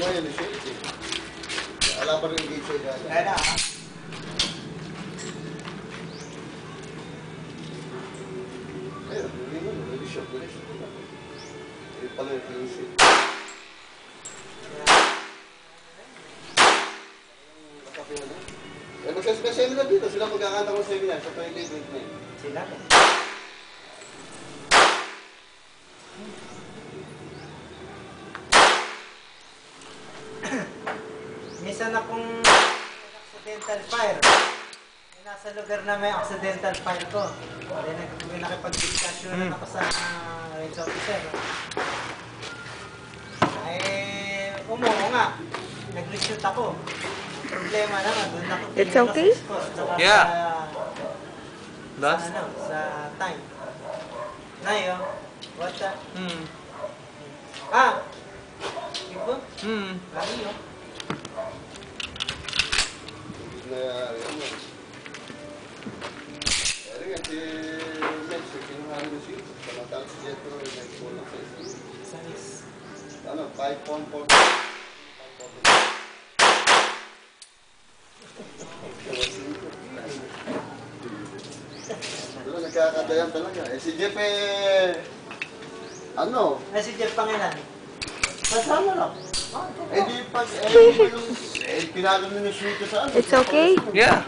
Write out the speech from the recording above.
mo yun, shake eh. Wala pa rin gate gano'n. Kaya na. Ayun, hindi mo, hindi siya, hindi siya. Hindi pala yung sheet. Nakapi na. Eh, magkaseminar dito, sila magkakanta ko sa seminar sa 2029. Sila na. Minsan akong accidental fire. May nasa lugar na may accidental fire ko. Nag- may nakipag-discussion Hmm. ako sa uh, range officer. Eh, umuho nga. Nag-reshoot ako. Problema naman, doon ako It's okay? tsaka Yeah. Sa, Last? Sa, ano, sa time. Nayo, what the... Hmm. Ah! Ibo? Hmm. Lagi yun. Na, ano. Pero nga, si Lex, kinuha rin yung seat. Samantal si Jetro, yung nagkulang sa seat. Sanis. Ano, 5.4. Pero nagkakadayan talaga. Eh, si Jeff eh, ano, Ay, si Jeff Pangilan. kasama lang. Eh di pag, eh, yung, eh, pinalo na ni Sweet sa ano. It's okay? Yeah.